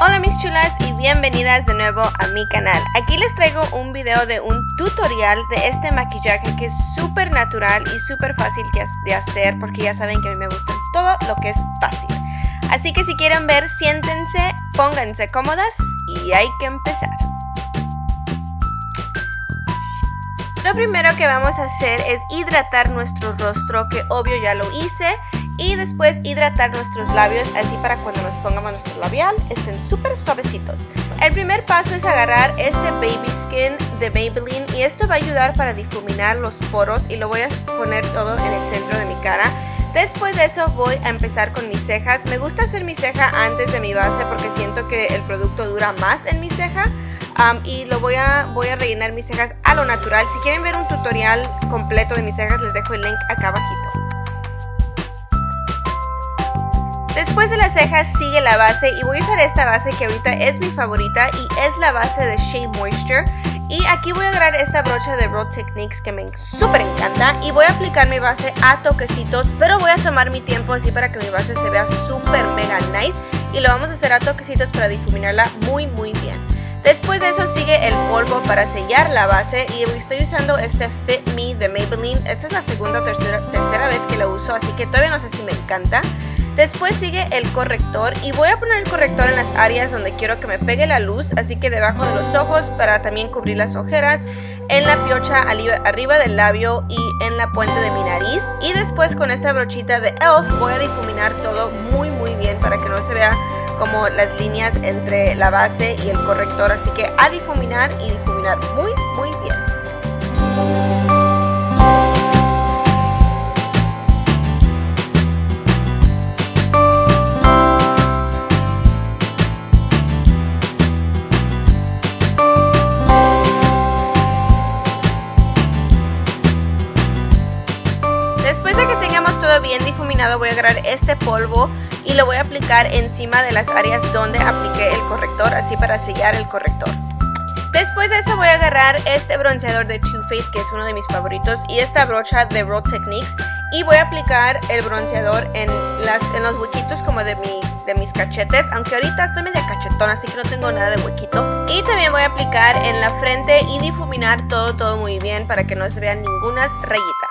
Hola mis chulas y bienvenidas de nuevo a mi canal. Aquí les traigo un video de un tutorial de este maquillaje que es súper natural y súper fácil de hacer porque ya saben que a mí me gusta todo lo que es fácil. Así que si quieren ver, siéntense, pónganse cómodas y hay que empezar. Lo primero que vamos a hacer es hidratar nuestro rostro, que obvio ya lo hice y después hidratar nuestros labios así para cuando nos pongamos nuestro labial estén súper suavecitos. El primer paso es agarrar este Baby Skin de Maybelline y esto va a ayudar para difuminar los poros y lo voy a poner todo en el centro de mi cara. Después de eso voy a empezar con mis cejas. Me gusta hacer mi ceja antes de mi base porque siento que el producto dura más en mi ceja. y lo voy a, voy a rellenar mis cejas a lo natural. Si quieren ver un tutorial completo de mis cejas les dejo el link acá abajito. Después de las cejas sigue la base y voy a usar esta base que ahorita es mi favorita y es la base de Shea Moisture. Y aquí voy a agarrar esta brocha de Road Techniques que me súper encanta y voy a aplicar mi base a toquecitos, pero voy a tomar mi tiempo así para que mi base se vea súper mega nice y lo vamos a hacer a toquecitos para difuminarla muy muy bien. Después de eso sigue el polvo para sellar la base y estoy usando este Fit Me de Maybelline. Esta es la segunda o tercera, tercera vez que la uso, así que todavía no sé si me encanta. Después sigue el corrector y voy a poner el corrector en las áreas donde quiero que me pegue la luz, así que debajo de los ojos para también cubrir las ojeras, en la piocha arriba del labio y en la puente de mi nariz. Y después con esta brochita de ELF voy a difuminar todo muy muy bien para que no se vea como las líneas entre la base y el corrector, así que a difuminar y difuminar muy muy bien. Bien difuminado voy a agarrar este polvo y lo voy a aplicar encima de las áreas donde apliqué el corrector, así para sellar el corrector. Después de eso voy a agarrar este bronceador de Too Faced que es uno de mis favoritos y esta brocha de Road Techniques y voy a aplicar el bronceador en, las, los huequitos como de, mi, de mis cachetes, aunque ahorita estoy media cachetona así que no tengo nada de huequito. Y también voy a aplicar en la frente y difuminar todo, todo muy bien para que no se vean ninguna rayitas.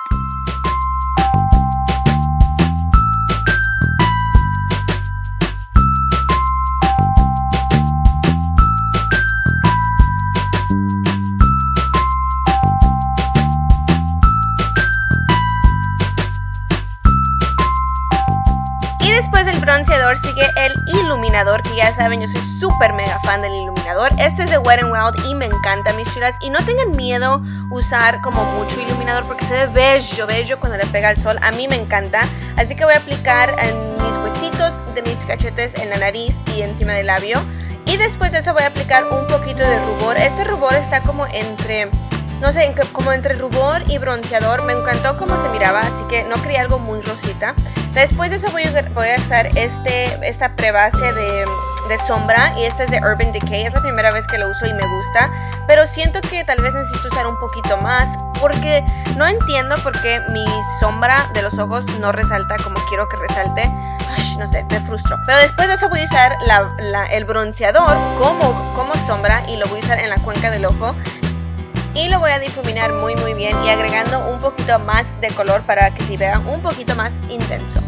Bronceador sigue el iluminador, que ya saben, yo soy súper mega fan del iluminador. Este es de Wet n Wild y me encanta, mis chulas. Y no tengan miedo usar como mucho iluminador porque se ve bello, bello cuando le pega el sol. A mí me encanta. Así que voy a aplicar en mis huesitos de mis cachetes en la nariz y encima del labio. Y después de eso voy a aplicar un poquito de rubor. Este rubor está como entre no sé, como entre rubor y bronceador. Me encantó cómo se miraba, así que no quería algo muy rosita. Después de eso voy a, usar este, esta prebase de, sombra y este es de Urban Decay. Es la primera vez que lo uso y me gusta, pero siento que tal vez necesito usar un poquito más porque no entiendo por qué mi sombra de los ojos no resalta como quiero que resalte. no sé, me frustro. Pero después de eso voy a usar el bronceador como, como sombra y lo voy a usar en la cuenca del ojo y lo voy a difuminar muy muy bien y agregando un poquito más de color para que se vea un poquito más intenso.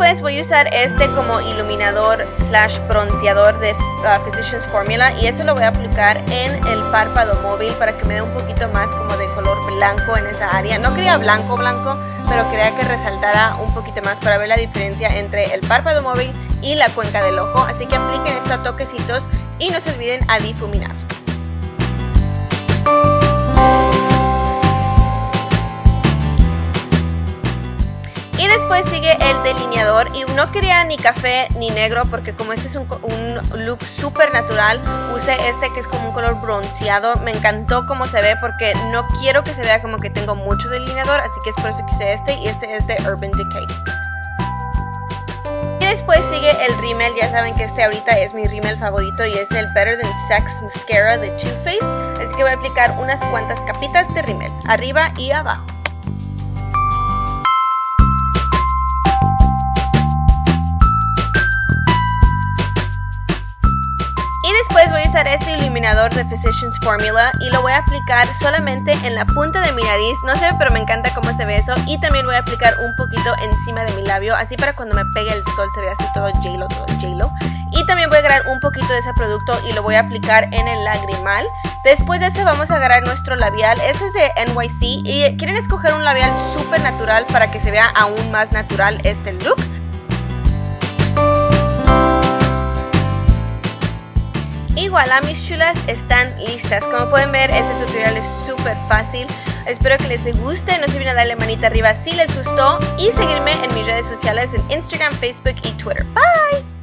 Después voy a usar este como iluminador slash bronceador de uh, Physicians Formula y eso lo voy a aplicar en el párpado móvil para que me dé un poquito más como de color blanco en esa área. No quería blanco blanco, pero quería que resaltara un poquito más para ver la diferencia entre el párpado móvil y la cuenca del ojo. Así que apliquen estos toquecitos y no se olviden a difuminar. Después sigue el delineador y no quería ni café ni negro porque como este es un, un look súper natural, usé este que es como un color bronceado. Me encantó cómo se ve porque no quiero que se vea como que tengo mucho delineador, así que es por eso que usé este y este es de Urban Decay. Y después sigue el rímel, ya saben que este ahorita es mi rímel favorito y es el Better Than Sex Mascara de Too Faced. Así que voy a aplicar unas cuantas capitas de rímel, arriba y abajo. Usar este iluminador de Physicians Formula y lo voy a aplicar solamente en la punta de mi nariz. No sé, pero me encanta cómo se ve eso. Y también voy a aplicar un poquito encima de mi labio, así para cuando me pegue el sol se vea así todo j todo j Y también voy a agarrar un poquito de ese producto y lo voy a aplicar en el lagrimal. Después de eso vamos a agarrar nuestro labial. Este es de NYC y quieren escoger un labial súper natural para que se vea aún más natural este look. Y voilà mis chulas, están listas. Como pueden ver, este tutorial es súper fácil. Espero que les guste, no se olviden darle manita arriba si les gustó y seguirme en mis redes sociales en Instagram, Facebook y Twitter. Bye!